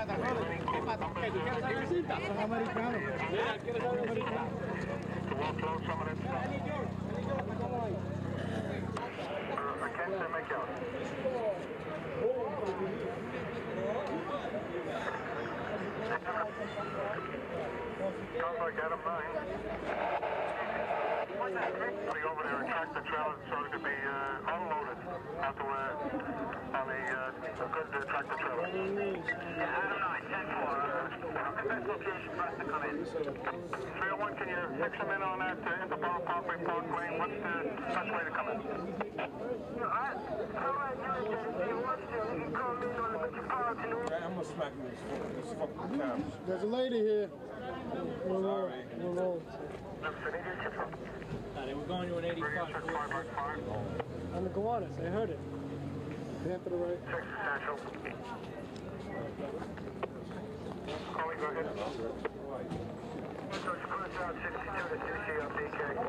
I can't make out. Sounds like Adam 9. Somebody over there, a tractor trailer started to be uh, unloaded onto uh, on a, uh, a good uh, tractor trailer. Yeah, Adam 9, 10 4. Best location for us to come in. 301, can you fix them in on that uh, Interborough Parkway Park Lane? What's the best way to come in? I'm gonna smack him in his foot. This fucking town. There's a lady here. We'll roll. Sorry. We'll roll. they were going to an 85. On the Gowanus, I heard it. Pan to the right. Six, Satchel. Calling, go ahead. George Cruise Route 62 to CC on BK.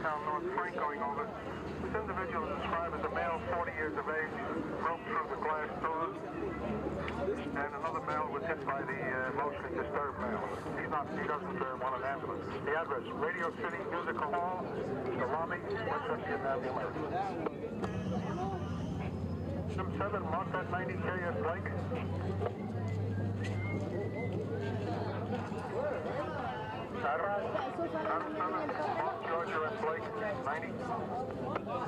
Town North Frank going over. This individual is described as a male 40 years of age, broke through the glass doors, and another male was hit by the uh, emotionally disturbed male. He's not, he doesn't uh, want an ambulance. The address, Radio City Musical Hall, the lobby, Westchester Ambulance. Sim 7, mark that 90 KS Blake. Saturday, Adam 7, mark Georgia and Blake, 90.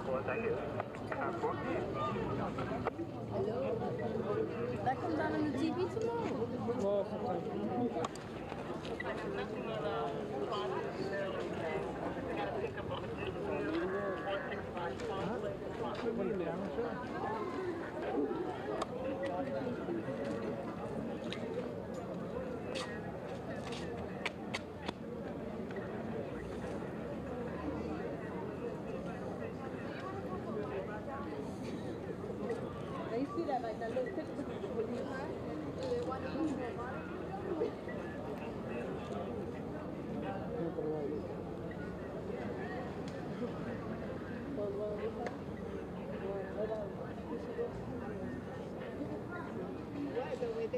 Well, thank you. And. That comes out on the TV tomorrow. Well. What sure? Now you see